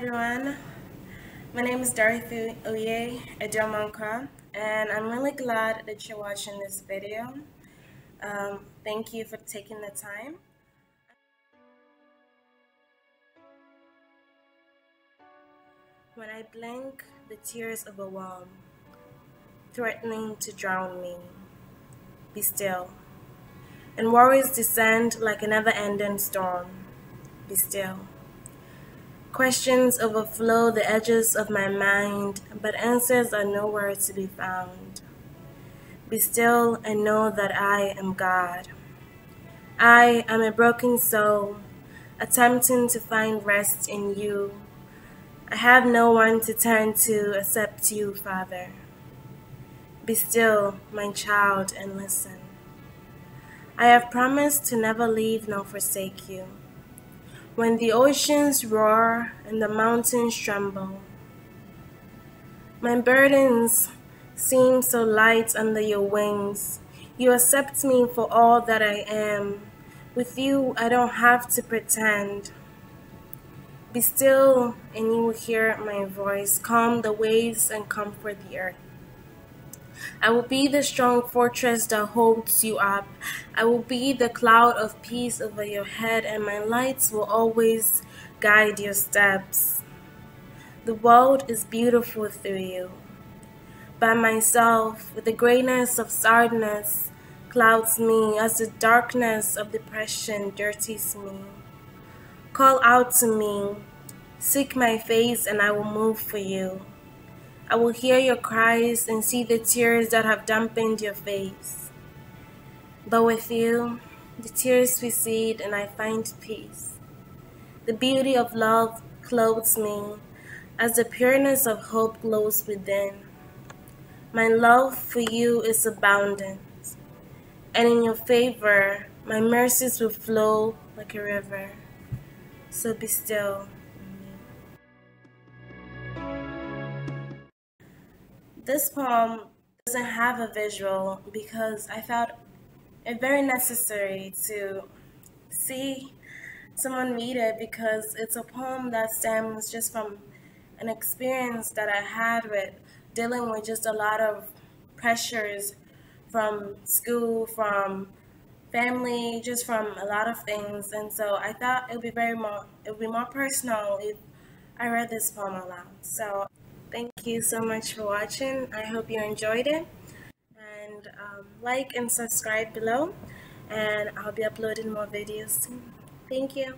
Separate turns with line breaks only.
everyone. My name is Dorothy Oye Edomonka, and I'm really glad that you're watching this video. Um, thank you for taking the time. When I blink, the tears overwhelm, threatening to drown me. Be still. And worries descend like a never ending storm. Be still. Questions overflow the edges of my mind, but answers are nowhere to be found. Be still and know that I am God. I am a broken soul, attempting to find rest in you. I have no one to turn to except you, Father. Be still, my child, and listen. I have promised to never leave nor forsake you. When the oceans roar and the mountains tremble, my burdens seem so light under your wings. You accept me for all that I am. With you, I don't have to pretend. Be still, and you will hear my voice. Calm the waves and comfort the earth. I will be the strong fortress that holds you up. I will be the cloud of peace over your head, and my lights will always guide your steps. The world is beautiful through you. By myself, with the greyness of sadness, clouds me as the darkness of depression dirties me. Call out to me, seek my face, and I will move for you. I will hear your cries and see the tears that have dampened your face. But with you, the tears recede and I find peace. The beauty of love clothes me as the pureness of hope glows within. My love for you is abundant, and in your favor, my mercies will flow like a river. So be still. This poem doesn't have a visual because I felt it very necessary to see someone read it because it's a poem that stems just from an experience that I had with dealing with just a lot of pressures from school, from family, just from a lot of things. And so I thought it would be very more, it would be more personal if I read this poem aloud. So Thank you so much for watching. I hope you enjoyed it. And um, like and subscribe below. And I'll be uploading more videos soon. Thank you.